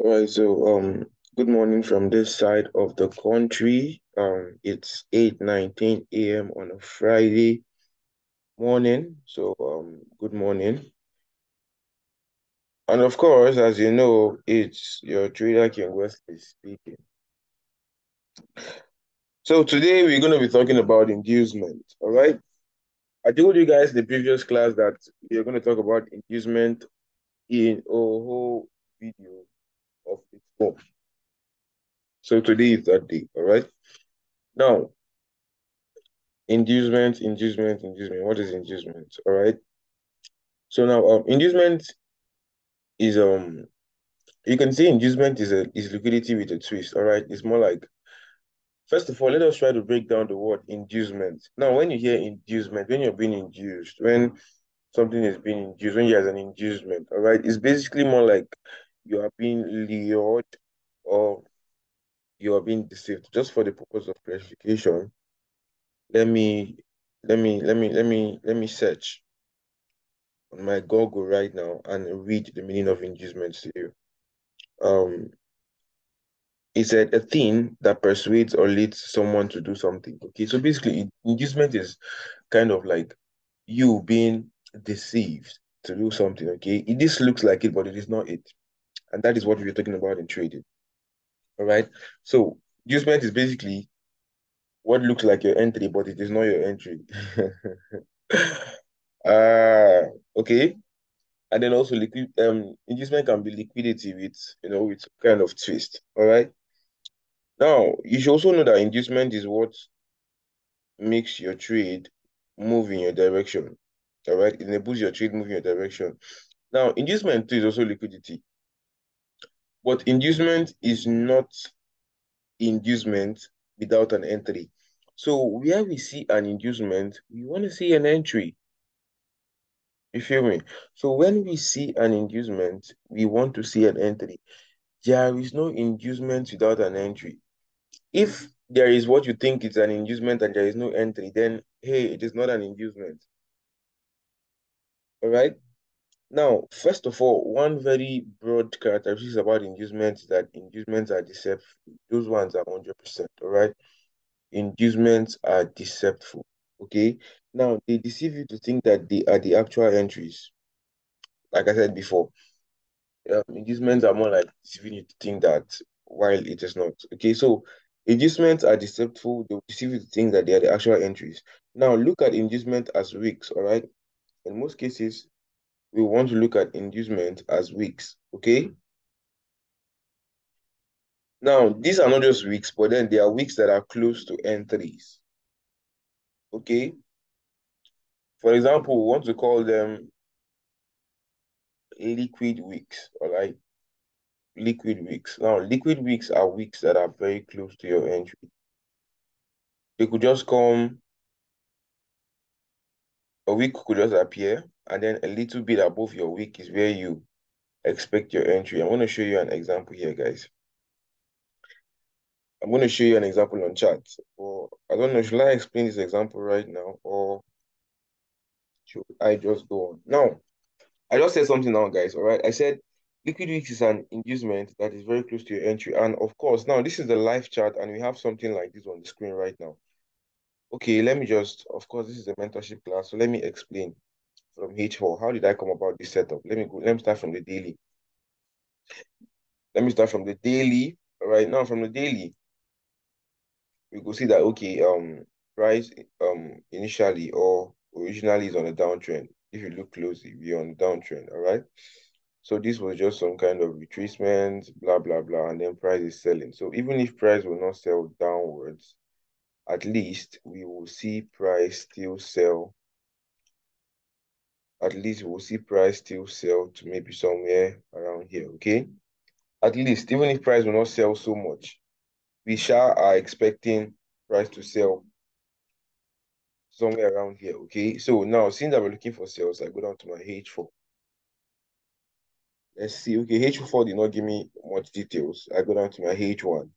All right, so um, good morning from this side of the country. Um, it's 8:19 a.m. on a Friday morning. So um, good morning. And of course, as you know, it's your trader King Wesley speaking. So today we're going to be talking about inducement. All right. I told you guys the previous class that we are going to talk about inducement in a whole video of its own. So today is that day. All right. Now, inducement, inducement, inducement. What is inducement? All right. So now, um, inducement is um, you can say inducement is a is liquidity with a twist. All right. It's more like First of all, let us try to break down the word inducement. Now, when you hear inducement, when you're being induced, when something is being induced, when there's an inducement, all right, it's basically more like you are being lured or you are being deceived. Just for the purpose of clarification, let me let me let me let me let me search on my Google right now and read the meaning of inducement to you. Um, he said a thing that persuades or leads someone to do something. Okay, so basically, inducement is kind of like you being deceived to do something. Okay, it, this looks like it, but it is not it, and that is what we're talking about in trading. All right, so inducement is basically what looks like your entry, but it is not your entry. uh okay. And then also liquid um inducement can be liquidity with you know with kind of twist. All right. Now you should also know that inducement is what makes your trade move in your direction. All right. It enables your trade move in your direction. Now, inducement too is also liquidity. But inducement is not inducement without an entry. So where we see an inducement, we want to see an entry. You feel me? So when we see an inducement, we want to see an entry. There is no inducement without an entry. If there is what you think is an inducement and there is no entry, then hey, it is not an inducement. All right. Now, first of all, one very broad characteristic about inducements is that inducements are deceptive. Those ones are 100%, all right? Inducements are deceptive, okay? Now, they deceive you to think that they are the actual entries. Like I said before, um, inducements are more like deceiving you to think that while it is not. Okay, so inducements are deceptive. They deceive you to think that they are the actual entries. Now, look at inducement as wicks, all right? In most cases, we want to look at inducement as wicks, okay? Now, these are not just wicks, but then they are wicks that are close to entries, okay? For example, we want to call them liquid wicks, all right? Liquid wicks. Now, liquid wicks are wicks that are very close to your entry. They could just come, a wick could just appear, and then a little bit above your wick is where you expect your entry. I'm going to show you an example here, guys. I'm going to show you an example on chat. Or I don't know, should I explain this example right now, or should I just go on? Now, I just said something now, guys. All right. I said liquid wicks is an inducement that is very close to your entry. And of course, now this is the live chart, and we have something like this on the screen right now. Okay, let me just, of course, this is a mentorship class. So let me explain from H4. How did I come about this setup? Let me go, let me start from the daily. Let me start from the daily. Right, now from the daily, we go see that okay, um, price um initially or originally is on a downtrend. If you look closely, we're on a downtrend, all right? So this was just some kind of retracement, blah, blah, blah, and then price is selling. So even if price will not sell downwards, at least we will see price still sell. At least we'll see price still sell to maybe somewhere around here, okay? At least, even if price will not sell so much, we shall are expecting price to sell somewhere around here, okay? So now, since we're looking for sales, I go down to my H4. Let's see, okay, H4 did not give me much details. I go down to my H1.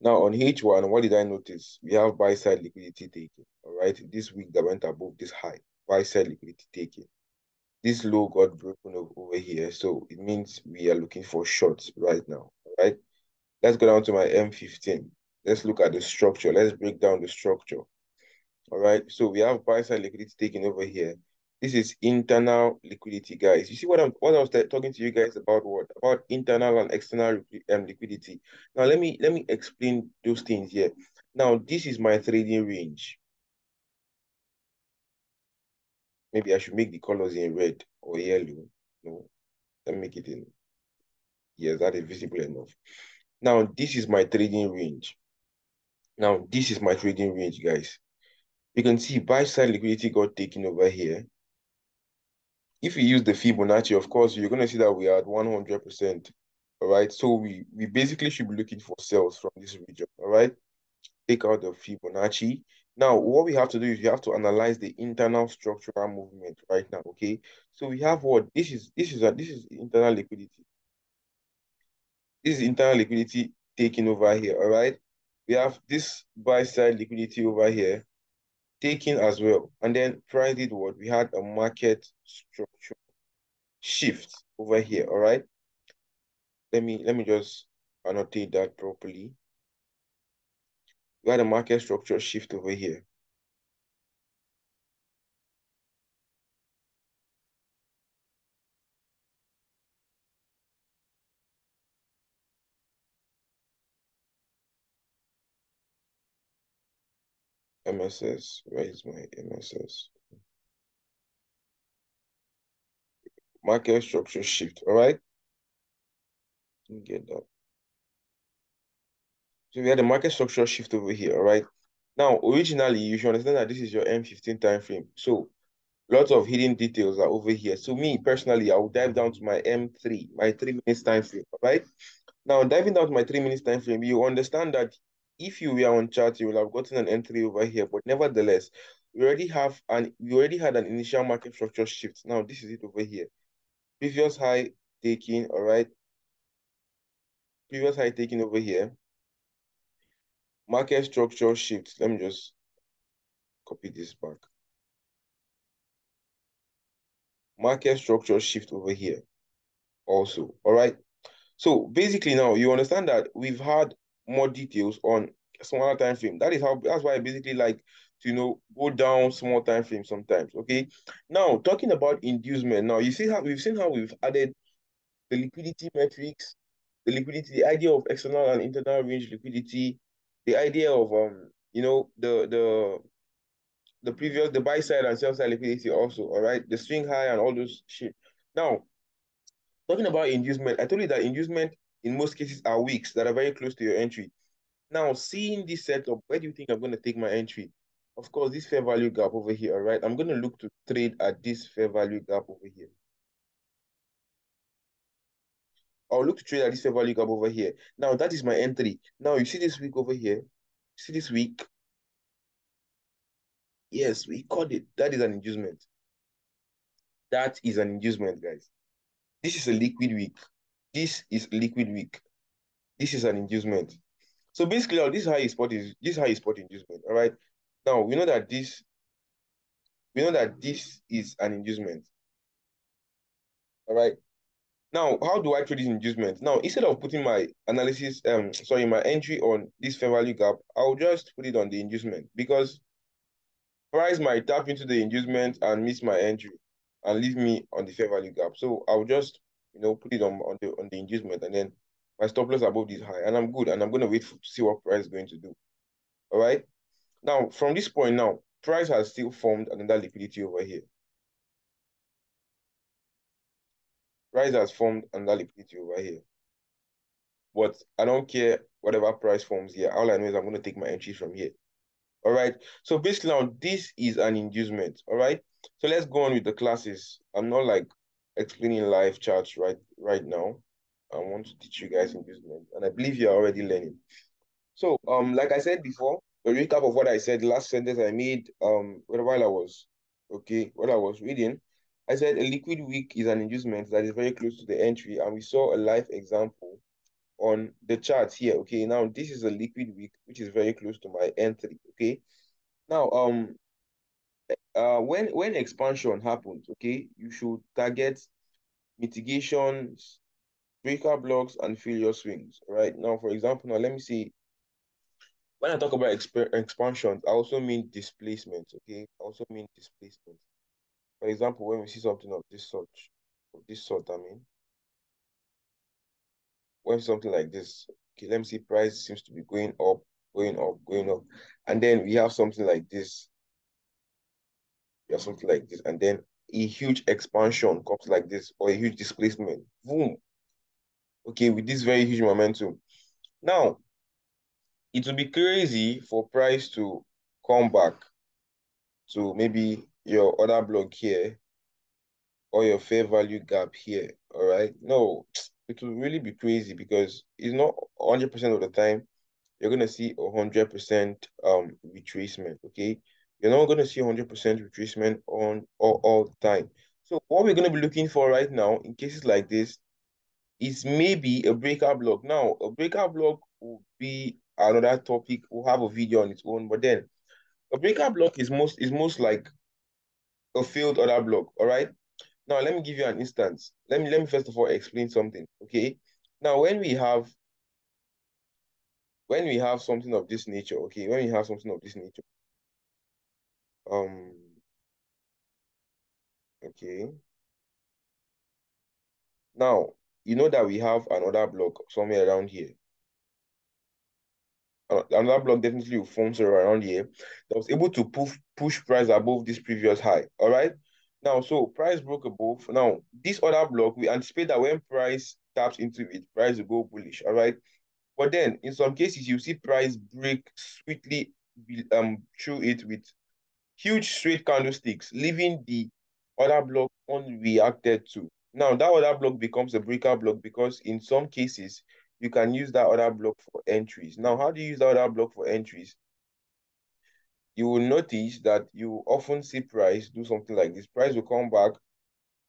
Now on H1, what did I notice? We have buy side liquidity taking. All right, this wick that went above this high, buy side liquidity taking. this low got broken over here. So it means we are looking for shorts right now. All right. Let's go down to my M15. Let's look at the structure. Let's break down the structure. All right. So we have buy side liquidity taking over here. This is internal liquidity, guys. You see what I'm what I was talking to you guys about what about internal and external um, liquidity. Now let me let me explain those things here. Now this is my trading range. Maybe I should make the colors in red or yellow. No, let me make it in. Yes, that is visible enough. Now this is my trading range. Now this is my trading range, guys. You can see buy side liquidity got taken over here if you use the Fibonacci, of course, you're going to see that we are at 100%. All right. So we, we basically should be looking for sales from this region. All right. Take out the Fibonacci. Now, what we have to do is you have to analyze the internal structural movement right now. Okay. So we have what this is this is a, this is internal liquidity. This is internal liquidity taking over here. All right. We have this buy side liquidity over here taking as well. And then price did what? We had a market structure shift over here, all right? Let me let me just annotate that properly. We had a market structure shift over here. MSS, where is my MSS? Market structure shift, all right? Get that. So we had a market structure shift over here, all right? Now, originally, you should understand that this is your M15 time frame. So lots of hidden details are over here. So me, personally, I will dive down to my M3, my three minutes time frame, all right? Now, diving down to my three minutes time frame, you understand that if you were on chart, you will have gotten an entry over here. But nevertheless, we already have an we already had an initial market structure shift. Now this is it over here. Previous high taking, all right. Previous high taking over here. Market structure shift. Let me just copy this back. Market structure shift over here also, all right. So basically now you understand that we've had more details on smaller time frame. That is how that's why I basically like to you know go down small time frame sometimes. Okay. Now talking about inducement. Now you see how we've seen how we've added the liquidity metrics, the liquidity, the idea of external and internal range liquidity, the idea of um, you know, the the the previous the buy side and sell side liquidity also, all right, the swing high and all those shit. Now, talking about inducement, I told you that inducement in most cases are wicks that are very close to your entry. Now, seeing this setup, where do you think I'm going to take my entry? Of course, this fair value gap over here, all right? I'm going to look to trade at this fair value gap over here. I'll look to trade at this fair value gap over here. Now, that is my entry. Now, you see this wick over here? See this wick? Yes, we caught it. That is an inducement. That is an inducement, guys. This is a liquid wick. This is liquid wick. This is an inducement. So basically, this high spot is this high spot inducement. All right. Now we know that this we know that this is an inducement. All right. Now, how do I trade this inducement? Now, instead of putting my analysis, um, sorry, my entry on this fair value gap, I'll just put it on the inducement because price might tap into the inducement and miss my entry and leave me on the fair value gap. So I'll just, you know, put it on, on the on the inducement and then my stop loss above this high and I'm good and I'm going to wait for, to see what price is going to do. All right. Now, from this point now, price has still formed another liquidity over here. Price has formed another liquidity over here. But I don't care whatever price forms here. All I know is I'm going to take my entries from here. All right. So basically now this is an inducement. All right. So let's go on with the classes. I'm not like explaining live charts right right now. I want to teach you guys inducement, and I believe you're already learning. So um, like I said before, a recap of what I said, last sentence I made um while I was okay, while I was reading, I said a liquid wick is an inducement that is very close to the entry, and we saw a live example on the chart here. Okay, now this is a liquid wick, which is very close to my entry. Okay, now um uh, when when expansion happens, okay, you should target mitigations, breaker blocks, and failure swings. Right now, for example, now let me see. When I talk about exp expansions, I also mean displacement. Okay, I also mean displacement. For example, when we see something of this sort, of this sort, I mean, when something like this, okay, let me see, price seems to be going up, going up, going up, and then we have something like this or something like this, and then a huge expansion comes like this, or a huge displacement. Boom. Okay, with this very huge momentum. Now, it would be crazy for price to come back to maybe your order block here or your fair value gap here. All right. No, it will really be crazy because it's not 100% of the time you're going to see 100% um retracement. Okay. You're not going to see 100% retracement on all, all time. So what we're going to be looking for right now in cases like this is maybe a breaker block. Now, a breaker block will be another topic. We'll have a video on its own, but then a breaker block is most is most like a failed order block. All right. Now let me give you an instance. Let me let me first of all explain something. Okay. Now when we have when we have something of this nature, okay, when we have something of this nature, um, okay. Now, you know that we have another block somewhere around here. Another block definitely will form somewhere around here that was able to push, push price above this previous high. All right. Now, so price broke above. Now, this order block, we anticipate that when price taps into it, price will go bullish. All right. But then in some cases, you see price break sweetly um through it with huge straight candlesticks, leaving the order block unreacted to. Now, that order block becomes a breaker block because in some cases, you can use that order block for entries. Now, how do you use that order block for entries? You will notice that you often see price do something like this. Price will come back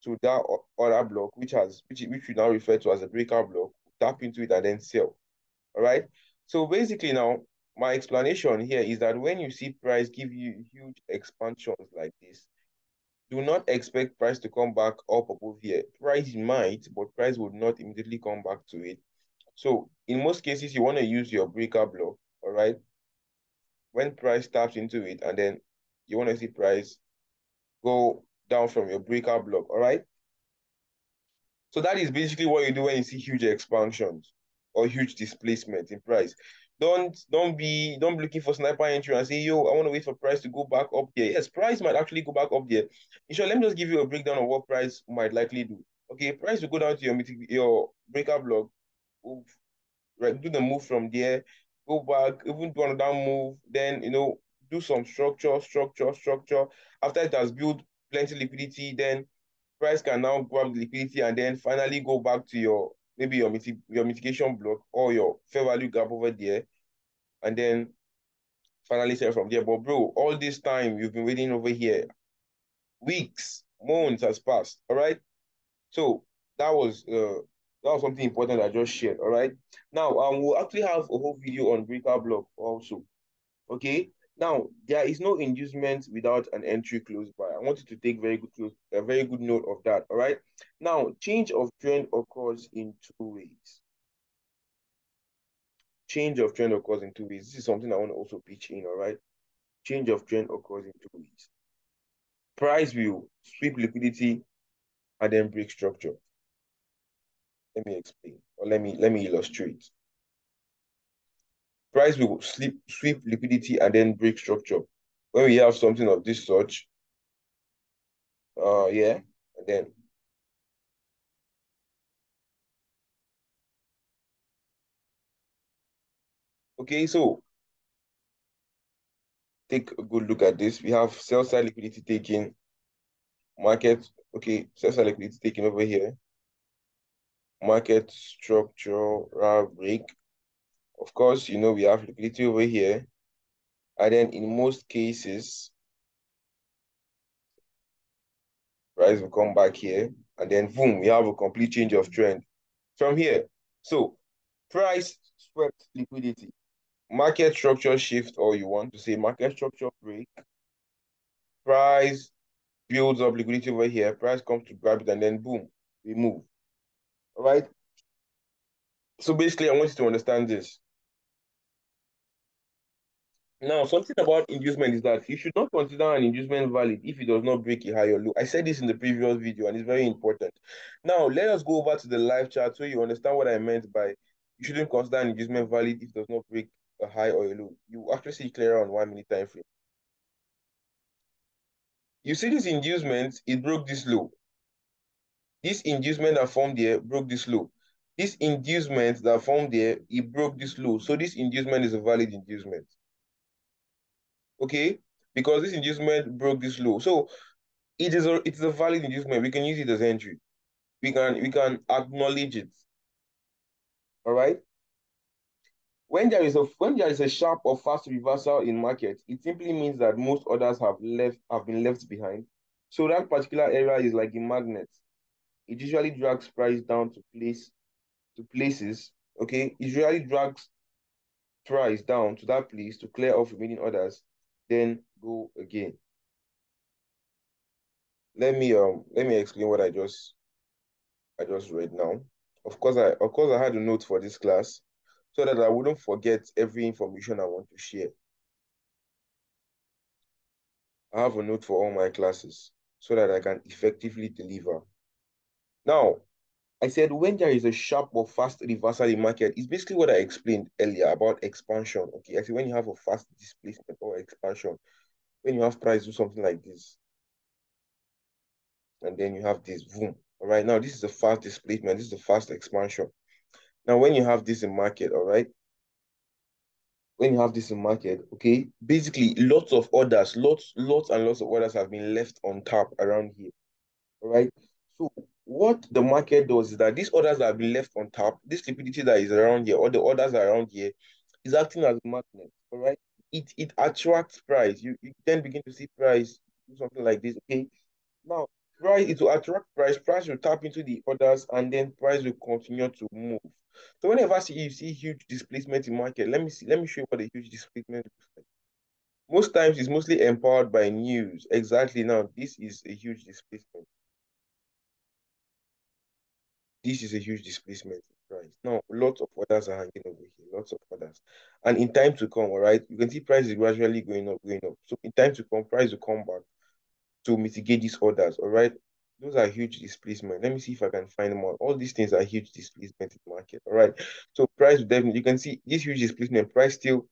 to that order block, which has which, which we now refer to as a breaker block, tap into it and then sell. All right. So basically now my explanation here is that when you see price give you huge expansions like this, do not expect price to come back up above here. Price might, but price would not immediately come back to it. So in most cases, you want to use your breaker block, all right? When price taps into it, and then you want to see price go down from your breaker block, all right? So that is basically what you do when you see huge expansions or huge displacement in price. Don't don't be don't be looking for sniper entry and say, yo, I want to wait for price to go back up there. Yes, price might actually go back up there. In short, let me just give you a breakdown of what price might likely do. Okay, price will go down to your your breaker block, right, do the move from there, go back, even do another move, then you know, do some structure, structure, structure. After it has built plenty liquidity, then price can now grab the liquidity and then finally go back to your maybe your, mitig your mitigation block or your fair value gap over there, and then finally sell from there. But bro, all this time you've been waiting over here, weeks, months has passed. All right. So that was uh that was something important I just shared. All right. Now um we'll actually have a whole video on breaker block also. Okay. Now there is no inducement without an entry close by. I want you to take very good close, a very good note of that. All right. Now change of trend occurs in two ways. Change of trend occurs in two ways. This is something I want to also pitch in. All right. Change of trend occurs in two ways. Price will sweep liquidity and then break structure. Let me explain, or let me let me illustrate. Price will slip, sweep liquidity and then break structure. When we have something of this sort, uh, yeah, and then okay, so take a good look at this. We have sell side liquidity taking market, okay, sell side liquidity taking over here. Market structural break. Of course, you know, we have liquidity over here. And then in most cases, price will come back here. And then boom, we have a complete change of trend from here. So price swept liquidity. Market structure shift, or you want to say market structure break. price builds up liquidity over here, price comes to grab it, and then boom, we move. All right. So basically, I want you to understand this. Now, something about inducement is that you should not consider an inducement valid if it does not break a higher low. I said this in the previous video and it's very important. Now, let us go over to the live chart so you understand what I meant by you shouldn't consider an inducement valid if it does not break a high or a low. You actually see clearer on one minute time frame. You see this inducement, it broke this low. This inducement that formed there broke this low. This inducement that formed there, it broke this low. So this inducement is a valid inducement okay? Because this inducement broke this law. So it is a it is a valid inducement. We can use it as entry. We can we can acknowledge it. All right. When there is a when there is a sharp or fast reversal in market, it simply means that most others have left have been left behind. So that particular area is like a magnet. It usually drags price down to place to places. Okay, it usually drags price down to that place to clear off remaining orders then go again. Let me um let me explain what I just I just read now. Of course, I of course I had a note for this class so that I wouldn't forget every information I want to share. I have a note for all my classes so that I can effectively deliver. Now, I said when there is a sharp or fast reversal in market, it's basically what I explained earlier about expansion. Okay, I said when you have a fast displacement or expansion, when you have price do something like this, and then you have this boom. All right, now this is a fast displacement, this is a fast expansion. Now, when you have this in market, all right, when you have this in market, okay, basically lots of orders, lots, lots and lots of orders have been left on tap around here. All right. So what the market does is that these orders that have been left on top, this liquidity that is around here, or the orders around here, is acting as a magnet. All right, it it attracts price. You, you then begin to see price do something like this. Okay, now price it will attract price. Price will tap into the orders, and then price will continue to move. So whenever you see huge displacement in market, let me see. Let me show you what a huge displacement looks like. Most times, it's mostly empowered by news. Exactly now, this is a huge displacement this is a huge displacement in price. Now, lots of orders are hanging over here, lots of orders. And in time to come, all right, you can see price is gradually going up, going up. So in time to come, price will come back to mitigate these orders, all right? Those are huge displacement. Let me see if I can find more. All these things are huge displacement in market, all right? So price definitely, you can see this huge displacement, price still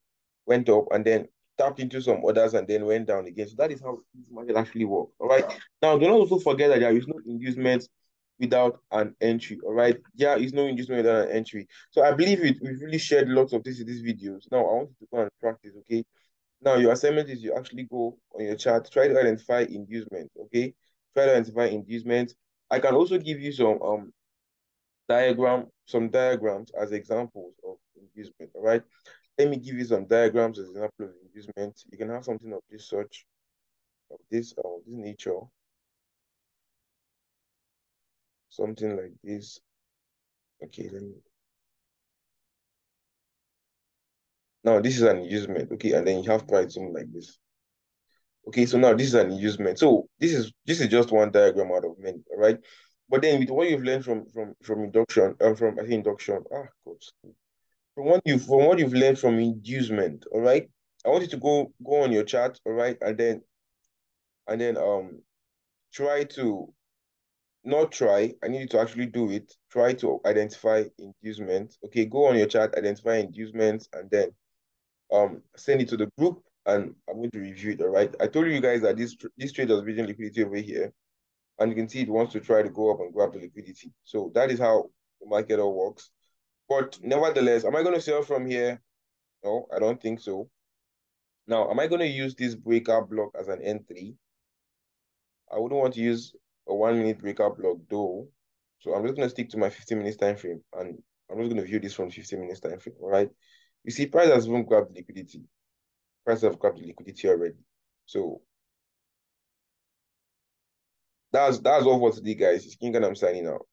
went up and then tapped into some orders and then went down again. So that is how this market actually works, all right? Now, do not also forget that there is no inducement without an entry. All right. Yeah, it's no inducement without an entry. So I believe it, we've really shared lots of this in these videos. Now I want you to go and practice, okay? Now your assignment is you actually go on your chart, try to identify inducement, okay? Try to identify inducement. I can also give you some um diagram, some diagrams as examples of inducement, all right? Let me give you some diagrams as an example of inducement. You can have something of this sort, of this, of this nature something like this. Okay, me. Now this is an inducement, okay, and then you have price something like this. Okay, so now this is an inducement. So this is this is just one diagram out of many, all right? But then with what you've learned from from from induction, um, from I think induction, ah, God, from what you from what you've learned from inducement, all right. I want you to go go on your chart, all right, and then and then um try to not try, I need you to actually do it. Try to identify inducements. Okay, go on your chart, identify inducements, and then um send it to the group and I'm going to review it. All right. I told you guys that this this trade was building liquidity over here. And you can see it wants to try to go up and grab the liquidity. So that is how the market all works. But nevertheless, am I going to sell from here? No, I don't think so. Now, am I going to use this breakout block as an entry? I wouldn't want to use a one minute breakout block though. So I'm just going to stick to my 15 minutes time frame and I'm just going to view this from 15 minutes time frame. All right. You see, price has even grabbed liquidity. Price have grabbed liquidity already. So that's that's all for today, guys. It's King and I'm signing out.